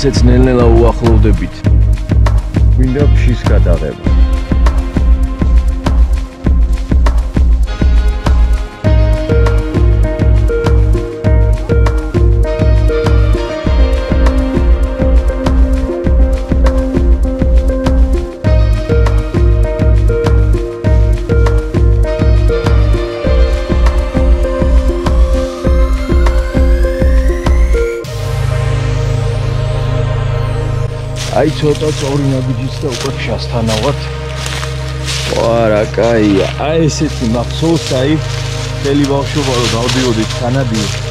ესეც ნელ-ნელა უახლოვდებით. მინდა ფშის გადაღება. აი ცოტა წორი ნაბიჯიც და უკვე შასთანავად. ვარა, კაია. აი ესეთი მახსოვს, აი თელი ბავშვობა რომ დავდიოდით თანადიო.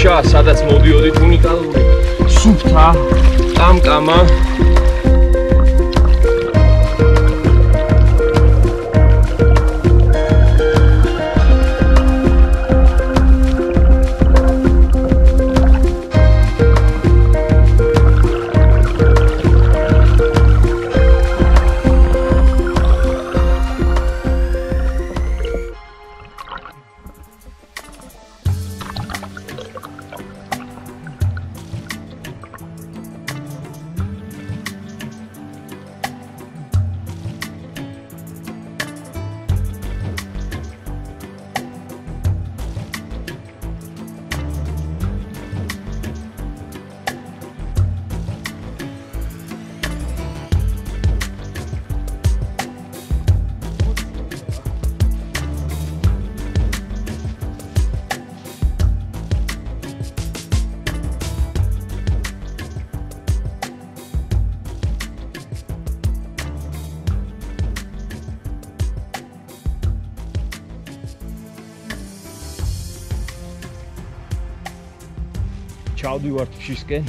ფშა, სადაც მოდიოდით უნიკალური სუფთა. კამკამა child we were, she.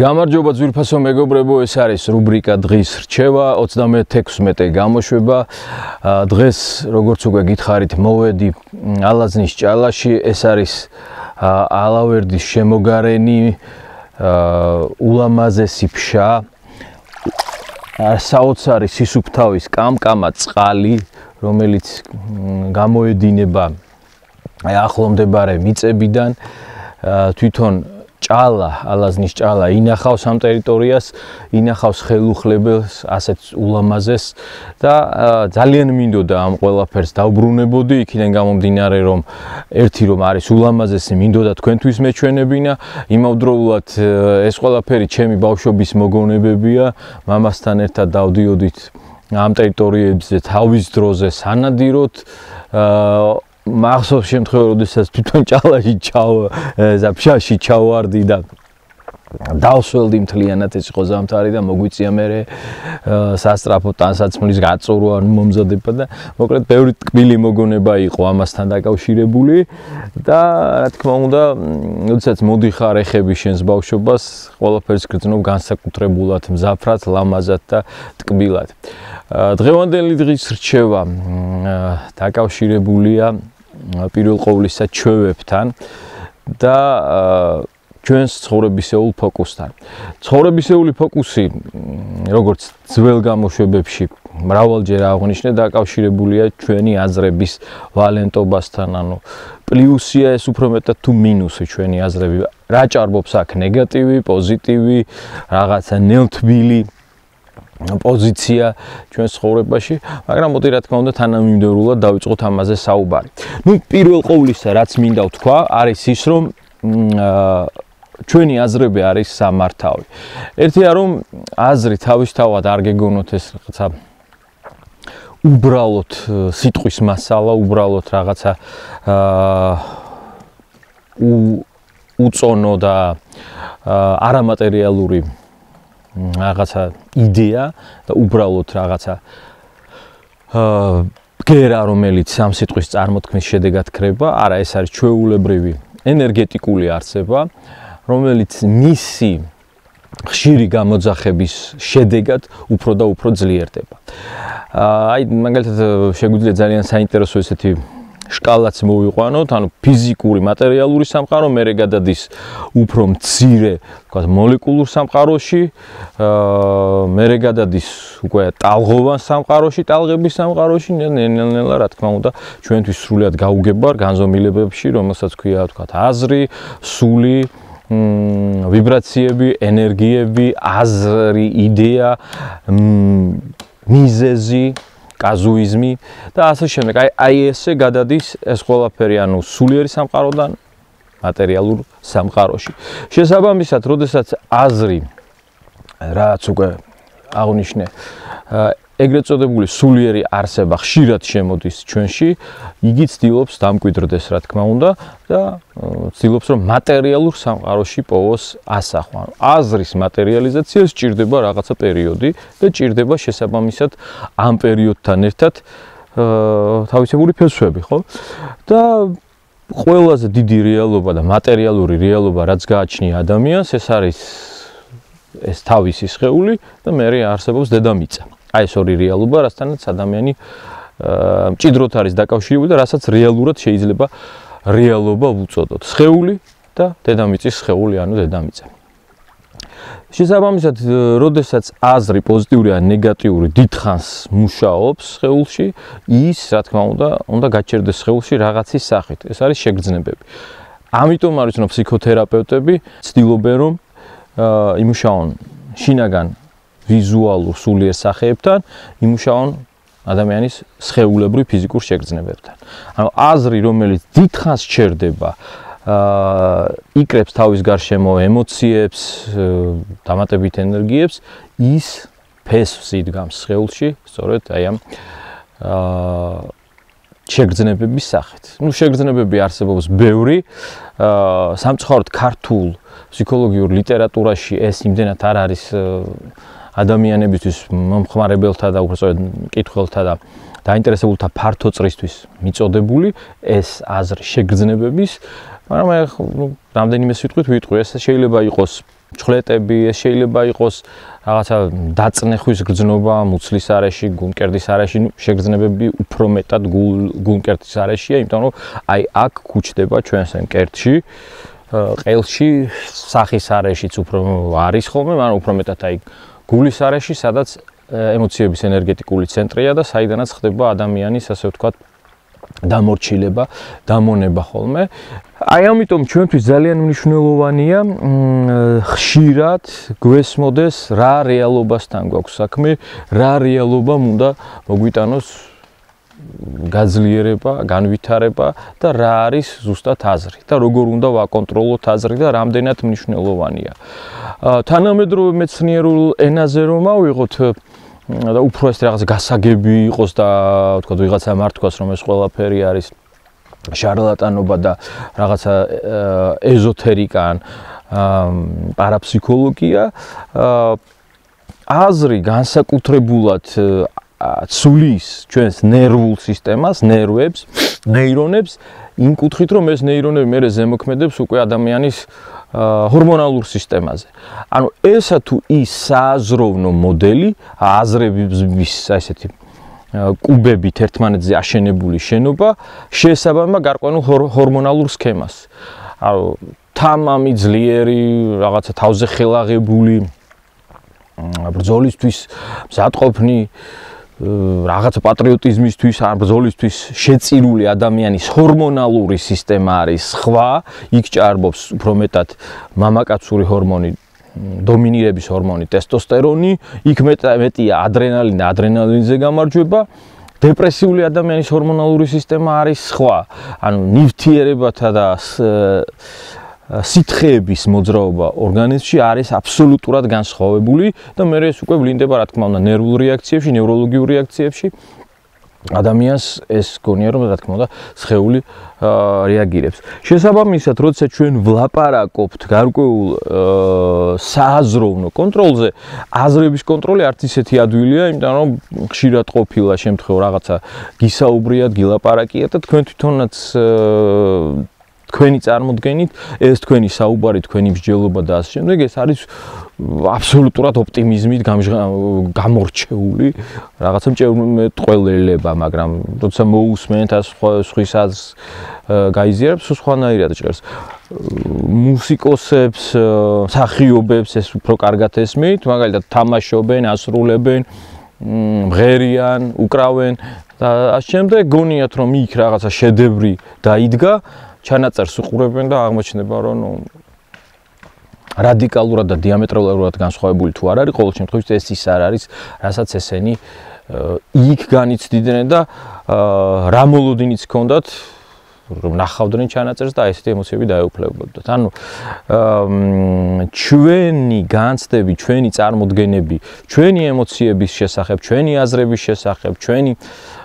გამარჯობა ძვირფასო მეგობრებო, ეს არის რუბრიკა დღის რჩევა 36 გამოშვება. დღეს როგორც უკვე გითხარით, მოვედი ალაზნის ჭალაში. ეს არის ალავერდის შემოგარენი ულამაზესი ფშა. საოცარი სისუფთავის კამკამა წყალი, რომელიც გამოედინება ახლომდებარე მიწებიდან თვითონ ჭალა, ალაზნის ჭალა. ინახავს ამ ტერიტორიას, ინახავს ხელუხლებელს, ასეთ ულამაზეს და ძალიან მინდოდა ამ ყველაფერს დავბრუნებოდი, იქიდან გამომდინარე რომ ერთი რომ არის ულამაზესი, მინდოდა თქვენთვის მეჩვენებინა, იმავდროულად ეს ყველაფერი ჩემი ბავშვობის მოგონებებია, მამასთან ერთად დავდიოდით ამ ტერიტორიებზე თავის დროზე სანადიროთ აა მახსოვს შემთხვევა, როდესაც თვითონ ჭალაში ჩავ ზაფშაში ჩავარდი და დავსველდი მთლიანად ეს იყო ზამთარი და მოგვიწია მე სასტრაფო ტანსაცმლის გაწურვა მომზადება და მოკლედ ბევრი ტკბილი მოგონება იყო ამასთან დაკავშირებული და რა თქმა უნდა, როდესაც მოდიხარ ეხები შენს ბავშვობას, ყველაფერს გრძნობ განსაკუთრებულად მზაფრად, ლამაზად და ტკბილად. დღევანდელი დღის რჩევა დაკავშირებულია პირველ ყოვლისა ჩვევებთან და ჩვენს ცხოვრებისეულ ფოკუსთან. ცხოვრებისეული ფოკუსი როგორც ძველ გამოშვებებში მრავალჯერ აღნიშნე დაკავშირებულია ჩვენი აზრების ვალენტობასთან, ანუ პლუსია ეს უფრო მეტად თუ მინუსი ჩვენი აზრები. რა ჭარბობს აქ ნეგატივი, პოზიტივი, რაღაცა ნელთბილი პოზიცია ჩვენ ცხოვრებაში, მაგრამ მოდი რა თქმა უნდა თანამიმდევრულად დავიწყოთ ამაზე საუბარი. ну პირველ ყოვლისა რაც მინდა ვთქვა არის ის რომ ჩვენი აზრები არის სამართავი. ერთია რომ აზრი თავისთავად არ გეგონოთ ეს რაღაცა უბრალოდ სიტყვის მასალა, უბრალოდ რაღაცა აა უწონო და არამატერიალური რაღაცა იდეა და უბრალოდ რაღაცა აა გერა რომელიც ამ სიტყვის წარმოთქმის შედეგად ქრება, არა ეს არის ჩვეულებრივი ენერგეტიკული არსება, რომელიც მისი ხშირი გამოძახების შედეგად უფრო და უფრო ძლიერდება. აი მაგალითად შეგვიძლია ძალიან საინტერესო ესეთი შკალაც მოვიყვანოთ, ანუ ფიზიკური, მატერიალური სამყარო მერე გადადის უფრო მცირე, თქვა მოლეკულურ სამყაროში, აა მერე გადადის უკვე ტალღოვან სამყაროში, ტალღების სამყაროში, ნელ-ნელა რა თქმა უნდა, ჩვენთვის სრულად გაუგებარ განზომილებებში, რომელსაც ქვია, თქვა აზრი, სული, მ ვიბრაციები, ენერგიები, აზრი, იდეა, მიზეზი, კაზუიზმი და ასე შემდეგ. აი აი ესე გადადის ეს ყველაფერი, ანუ სულიერი სამყაროდან მატერიალურ სამყაროში. შესაბამისად, როდესაც აზრი რაც უკვე აღნიშნე ეგრეთ წოდებული სულიერი არსება ხშირად შემოდის ჩვენში, იგი ცდილობს დამკვიდრდეს, რა თქმა უნდა, და ცდილობს რომ მატერიალურ სამყაროში პოვოს ასახვა. აზრის მატერიალიზაცია სჭირდება რაღაცა პერიოდი და ჭირდება შესაბამისად ამ პერიოდთან ერთად თავისებური ფესვები, ხო? და ყველაზე დიდი რეალობა და მატერიალური რეალობა, რაც გააჩნია ადამიანს, ეს არის ეს თავისი სხეული და მე არსებობს დედამიწა. აი ეს ორი რეალობა, რასთანაც ადამიანი მჭიდროდ არის დაკავშირებული და რასაც რეალურად შეიძლება რეალობა უწოდოთ. სხეული და დედამიწის სხეული, ანუ დედამიწა. შესაბამისად, როდესაც აზრი პოზიტიური ან ნეგატიური დიდხანს მუშაობს სხეულში, ის, რა თქმა უნდა, უნდა გაჩერდეს სხეულში რაღაცის სახით. ეს არის შეგრძნებები. ამიტომ არის რომ ფსიქოთერაპევტები ცდილობენ რომ იმუშაონ შინაგან ვიზუალურ სულიერ სახეებთან იმუშაონ ადამიანის სხეულებრივ ფიზიკურ შეგრძნებებთან. ანუ აზრი, რომელიც დიდხანს ჩერდება, აა იკრებს თავის გარშემო ემოციებს, დამატებით ენერგიებს, ის ფესვს იდგამს სხეულში, სწორედ აი ამ აა შეგრძნებების სახით. ნუ შეგრძნებები არსებობს ბევრი. აა სამწუხაროდ ქართულ ფსიქოლოგიურ ლიტერატურაში ეს იმდენად არ არის ადამიანებისთვის მომხმარებელთა და უბრალოდ კითხველთა და დაინტერესებულთა ფართო წრისთვის მიწოდებული ეს აზრი შეგრძნებების, მაგრამ აი ნუ რამდენიმე სიტყვით ვიტყვი, ეს შეიძლება იყოს ჩხლეტები, ეს შეიძლება იყოს რაღაცა დაწნეხვის გრძნობა მუცლის არეში, გულმკერდის არეში, ნუ შეგრძნებები უფრო მეტად გულმკერდის areshია, იმიტომ რომ აი აქ ქუჩდება ჩვენს მკერდში ყელში სახის areshიც უფრო არის ხოლმე, მაგრამ უფრო მეტად აი გულის არეში, სადაც ემოციების ენერგეტიკული ცენტრია და საიდანაც ხდება ადამიანის, ასე ვთქვათ, დამორჩილება, დამონება ხოლმე. აი ამიტომ ჩვენთვის ძალიან მნიშვნელოვანია ხშირად გვესმოდეს რა რეალობასთან გვაქვს საქმე, რა რეალობამ უნდა მოგვიტანოს გაძლიერება, განვითარება და რა არის ზუსტად აზრი და როგორ უნდა ვაკონტროლოთ აზრი და რამდენად მნიშვნელოვანია. თანამედროვე მეცნიერულ ენაზე რომ ავიღოთ და უფრო ეს რაღაც გასაგები იყოს და თქვა ვიღაცა მართქოს რომ ეს ყველაფერი არის შარლატანობა და რაღაცა ეზოთერიკა ან პარაფსიქოლოგია აზრი განსაკუთრებულად ცulis ჩვენს ნერვულ სისტემას, ნერვებს, ნეირონებს იმ კუთხით რომ ეს ნეირონები მეორე ზემოქმედებს უკვე ადამიანის ჰორმონალურ სისტემაზე. ანუ ესა თუ ის სააზროვნო მოდელი, აზრების ესეთი კუბებით ერთმანეთზე აშენებული შენობა შეესაბამება გარკვეულ ჰორმონალურ სქემას. ანუ თამამი ძლიერი, რაღაცა თავზე ხელაღებული ბრძოლისთვის მზადყოფნი რაღაც პატრიოტიზმისთვის, ან ბრძოლისთვის შეწირული ადამიანის ჰორმონალური სისტემა არის სხვა, იქ ჭარბობს უფრო მეტად მამაკაცური ჰორმონი, დომინირების ჰორმონი ტესტოსტერონი, იქ მეტია ადრენალინა, ადრენალინზე გამარჯვება. დეპრესიული ადამიანის ჰორმონალური სისტემა არის სხვა. ანუ ნივთიერებათა და სითხეების მოძრაობა ორგანიზმში არის აბსოლუტურად განსხვავებული და მე ეს უკვე ვლინდება რა თქმა უნდა ნერვულ რეაქციებში, ნევროლოგიურ რეაქციებში. ადამიანს ეს გონია რომ რა თქმა უნდა სხეული რეაგირებს. შესაბამისად, როცა ჩვენ ვლაპარაკობთ გარკვეულ სააზროვნო კონტროლზე, აზრების კონტროლი არც ისეთი ადვილია, იმიტომ რომ ხშირად ყოფილა შემთხვევა რაღაცა გისაუბრიათ, გილაპარაკიათ და თქვენ თვითონაც თქვენი წარმოდგენით, ეს თქვენი საუბარი, თქვენი მსჯელობა და ასე შემდეგ, ეს არის აბსოლუტურად ოპტიმიზმით გამორჩეული რაღაცა მჭევრმეტყველება, მაგრამ როცა მოусმენთ ას სხვისას გაიზიარებს, სხვანაირად ჭერს. მუსიკოსებს, მსახიობებს ეს უფრო კარგად ესმით, მაგალითად თამაშობენ, ასრულებენ, მღერიან, უკრავენ და ასე შემდეგ გონიათ რომ იქ რაღაცა შედევრი დაიდგა ჩანაწერს უყურებენ და აღმოჩნდება რომ ნუ რადიკალურად და დიამეტრალურად განსხვავებული თუ არ არის ყოველ შემთხვევაში ეს ის არ არის რასაც ესენი იქ განიცდიდნენ და რა მოლოდინიც ჰქონდათ რომ ნახავდნენ ჩანაწერს და ესეთი ემოციები დაეუფლებოდათ. ანუ ჩვენი განცდები, ჩვენი წარმოდგენები, ჩვენი ემოციების შესახებ, ჩვენი აზრების შესახებ, ჩვენი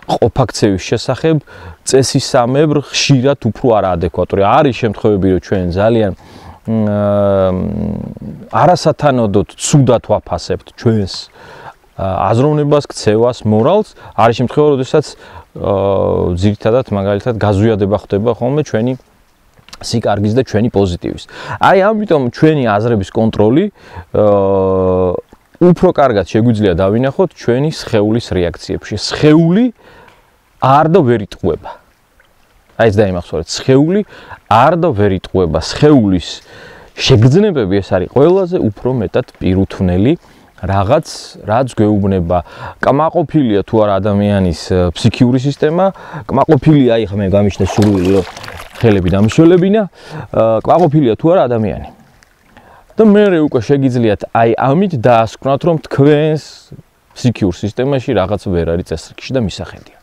ყოფაქცევის შესახებ წესისამებრ ხშირად უფრო არაადეკვატური. არის შემთხვევები, რომ ჩვენ ძალიან არასათანადოდ ცუდად ვაფასებთ ჩვენს აზროვნებას, ქცევას, მორალს. არის შემთხვევა, როდესაც ძირითადად მაგალითად გაზვიადება ხდება ხოლმე ჩვენი სიკარგის და ჩვენი პოზიტივის. აი ამიტომ ჩვენი აზრების კონტროლი უფრო კარგად შეგვიძლია დავინახოთ ჩვენი სხეულის რეაქციებში. სხეული არ და ვერ იტყუება. აი ეს დაიმახსოვრეთ, სხეული არ და ვერ იტყუება. სხეულის შეგრძნებები ეს არის ყველაზე უფრო მეტად პირუთვნელი რაღაც რაც გვეუბნება. კმაყოფილია თუ არა ადამიანის ფსიქიური სისტემა, კმაყოფილია ხა მე გამიშნე სრული რომ ხელები დამშველებინა, კმაყოფილია თუ არა ადამიანი. და მე უკვე შეგიძლიათ აი ამით დაასკვნათ რომ თქვენს ფსიქიურ სისტემაში რაღაც ვერ არის წესრიგში და მისახედია.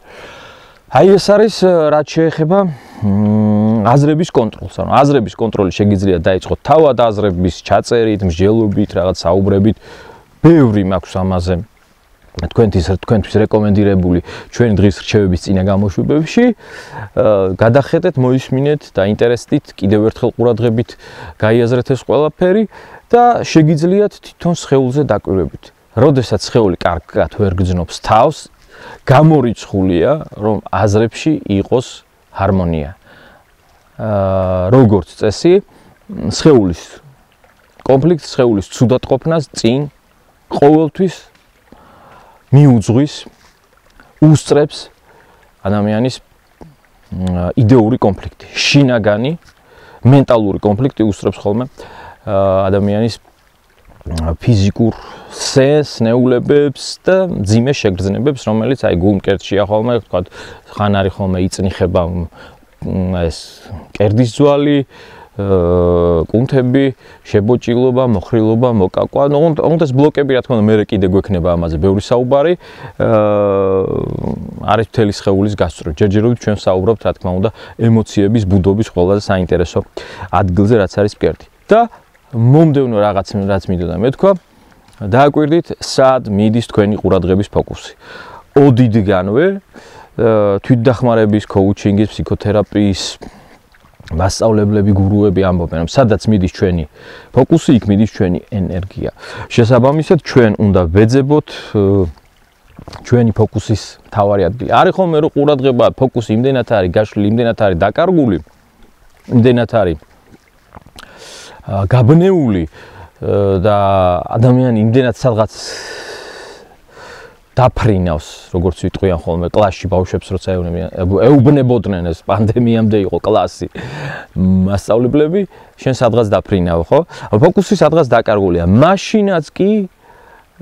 აი ეს არის რაც შეეხება აზრების კონტროლს. ანუ აზრების კონტროლი შეგიძლიათ დაიწყოთ თავად აზრების ჩაწერით, მსჯელობით, რაღაც საუბრებით. ბევრი მაქვს ამაზე თქვენთვის თქვენთვის რეკომენდირებული ჩვენი დღის რჩევების წინა გამოშვებებში გადახედეთ, მოისმინეთ და ინტერესით კიდევ ერთხელ ყურადღებით გაიაზრეთ ეს ყველაფერი და შეგიძლიათ თვითონ სხეულზე დაკვირვებით. როდესაც სხეული კარგად ვერ გძნობს თავს, გამორიცხულია, რომ აზრებში იყოს ჰარმონია. აა როგორც წესი, სხეულის კონფლიქტ სხეულის ცუდად ყოფნას წინ ყოველთვის მიუძღვის უსწრებს ადამიანის იდეური კონფლიქტი, შინაგანი მენტალური კონფლიქტი უსწრებს ხოლმე ადამიანის ფიზიკურ სენს, ნეულებებს და ძიმე შეგრძნებებს, რომელიც აი გულმკერდშია ხოლმე, თქვა, ხან არის ხოლმე იწნიხება ეს კერდის ძვალი, კუნთები, შებოჭილობა, მოხრილობა, მოკაკვა, ну, უნდა ეს ბლოკები, რა თქმა უნდა, მე კიდე გვექნება ამაზე ბევრი საუბარი. აა არის მთელი სხეულის გასწრო. ჯერჯერობით ჩვენ საუბრობთ, რა თქმა უნდა, ემოციების ბუდობის ყველაზე საინტერესო ადგილზე, რაც არის მკერდი. და მომდევნო რაღაც რაც მინდოდა მეთქვა, დააკვირდით, სად მიდის თქვენი ყურადღების ფოკუსი. ოდიდგანვე თვითდახმარების, კოუჩინგის, ფსიქოთერაპიის მასწავლებლები, გურუები ამბობენ, რომ სადაც მიდის ჩვენი ფოკუსი, იქ მიდის ჩვენი ენერგია. შესაბამისად, ჩვენ უნდა ვეძებოთ ჩვენი ფოკუსის თავარი ადგილი. არის ხოლმე რომ ყურადღება, ფოკუსი იმდენად არის გაშლილი, იმდენად არის დაკარგული, იმდენად არის გაბნეული და ადამიანი იმდენად სადღაც დაფრინავს, როგორც ვიტყვიან ხოლმე კლასში ბავშვებს, როცა ეუბნებოდნენ ეს პანდემიამდე იყო კლასი. მასწავლებლები შენ სადღაც დაფრინავ, ხო? ფოკუსი სადღაც დაკარგულია. მაშინაც კი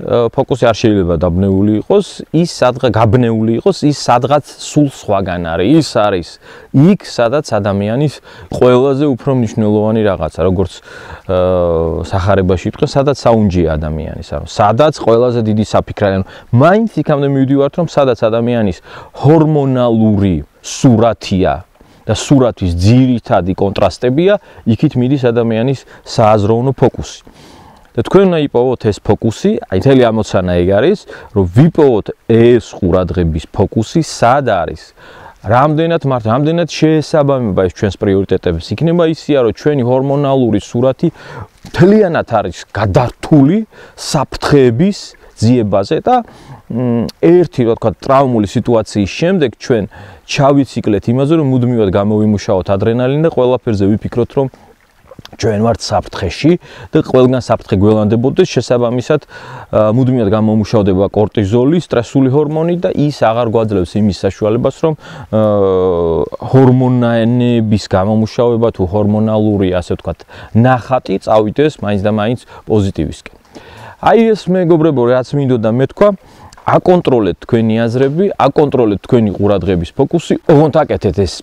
ფოკუსი არ შეიძლება დაბნეული იყოს, ის სადღა გაბნეული იყოს, ის სადღაც სულ სხვაგან არის. ის არის იქ, სადაც ადამიანის ყველაზე უფრო მნიშვნელოვანი რაღაცა, როგორც სახარებაში იტყვი, სადაც საუნჯია ადამიანის, ანუ სადაც ყველაზე დიდი საფიქრია. ანუ მაინც იქამდე მივიდივართ, რომ სადაც ადამიანის ჰორმონალური სურათია და სურათის ძირითადი კონტრასტებია, იქით მიდის ადამიანის სააზროვნო ფოკუსი. და თქვენ უნდა იპოვოთ ეს ფოკუსი, აი თელი ამოცანა ეგ არის, რომ ვიპოვოთ ეს ყურადღების ფოკუსი, სად არის? რამდენად მართ, რამდენად შეესაბამება ეს ჩვენს პრიორიტეტებს. იქნება ისია, რომ ჩვენი ჰორმონალური სურათი თლიანად არის გადართული საფრთხეების ძიებაზე და ერთი რა თქვა ტრავმული სიტუაციის შემდეგ ჩვენ ჩავიციკლეთ იმაზე რომ მუდმივად გამოვიმუშაოთ ადრენალინი და ყველაფერზე ვიფიქროთ რომ ჩვენ ვართ საფრთხეში და ყველგან საფრთხე გველანდებოდეს შესაბამისად მუდმივად გამომუშავდება კორტიზოლი, სტრესული ჰორმონი და ის აღარ გვაძლევს იმის საშუალებას რომ ჰორმონების გამომუშავება თუ ჰორმონალური ასე ვთქვათ ნახატი წავიდეს მაინც და მაინც პოზიტივისკენ. აი ეს მეგობრებო რაც მინდოდა მეთქვა აკონტროლეთ თქვენი აზრები, აკონტროლეთ თქვენი ყურადღების ფოკუსი, ოღონდ აკეთეთ ეს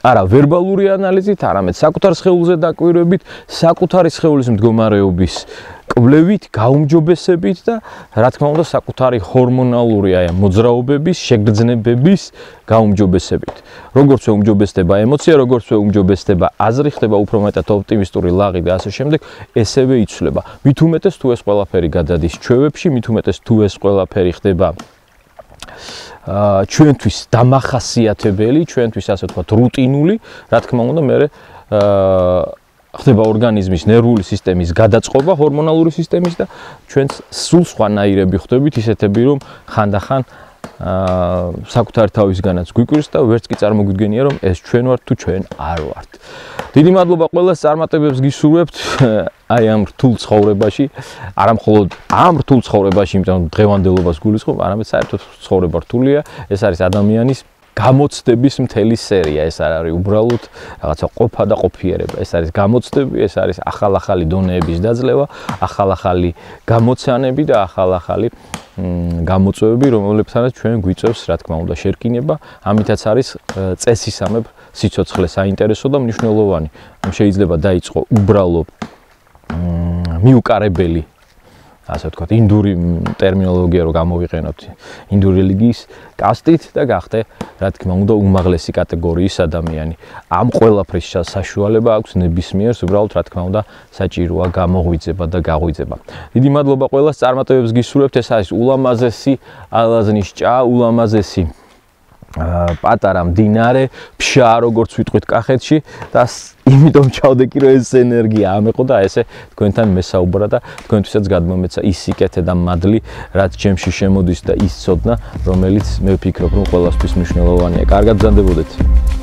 არა ვერბალური ანალიზით, არამედ საკუთარ სხეულზე დაკვირვებით, საკუთარი სხეულის მდგომარეობის კვლევით, გაუმჯობესებით და რა თქმა უნდა საკუთარი ჰორმონალური აი მოძრაობების, შეგრძნებების გაუმჯობესებით. როგორც უმჯობესდება ემოცია, როგორც უმჯობესდება აზრი, ხდება უფრო მეტად ოპტიმისტური ლაღი და ასე შემდეგ, ესევე იცვლება. მით უმეტეს თუ ეს ყველაფერი გადადის ჩვევებში, მით უმეტეს თუ ეს ყველაფერი ხდება ჩვენთვის დამახასიათებელი, ჩვენთვის ასე ვთქვათ, რუტინული, რა თქმა უნდა, მე ხდება ორგანიზმის ნერვული სისტემის გადაწყობა, ჰორმონალური სისტემის და ჩვენს სულ სხვანაირები ხდებით ისეთები, რომ ხანდახან აა საკუთარ თავისგანაც გვიკვირს და ვერც კი წარმოგვიდგენია რომ ეს ჩვენ ვართ თუ ჩვენ არ ვართ. დიდი მადლობა ყველას წარმატებებს გისურვებთ აი ამ რთულ ცხოვრებაში, არა მხოლოდ ამ რთულ ცხოვრებაში, იმიტომ დღევანდელობას გულისხმობ, არამედ საერთოდ ცხოვრება რთულია, ეს არის ადამიანის გამოცდების მთელი სერია, ეს არ არის უბრალოდ რაღაცა ყოფა და ყოფიერება, ეს არის გამოცდები, ეს არის ახალ-ახალი დონეების დაძლევა, ახალ-ახალი გამოცანები და ახალ-ახალი გამოწვევები, რომლებთანაც ჩვენ გვიწევს, რა თქმა უნდა, შერკინება, ამითაც არის წესისამებ სიცოცხლე საინტერესო და მნიშვნელოვანი. შეიძლება დაიწყო უბრალო მიუკარებელი ასე ვთქვათ, ინდური ტერმინოლოგია რო გამოვიყენოთ, ინდური რელიგიის კასტით და გახდე, რა თქმა უნდა, უმაღლესი კატეგორიის ადამიანი. ამ ყველაფრის საშუალება აქვს ნებისმიერს, უბრალოდ რა თქმა უნდა, საჭიროა გამოღვიძება და გაღვიძება. დიდი მადლობა ყველას წარმატებებს გისურვებთ, ეს არის ულამაზესი ალაზნის ჭა, ულამაზესი პატარა მდინარე, ფშა როგორც ვიტყვით კახეთში და იმიტომ ჩავდეკი რომ ეს ენერგია ამეყო და ესე თქვენთან მესაუბრა და თქვენთვისაც გადმომეცა ის სიკეთე და მადლი, რაც ჩემში შემოდის და ის ცოდნა, რომელიც მე ვფიქრობ რომ ყველასთვის მნიშვნელოვანია. კარგად ბრძანდებოდეთ.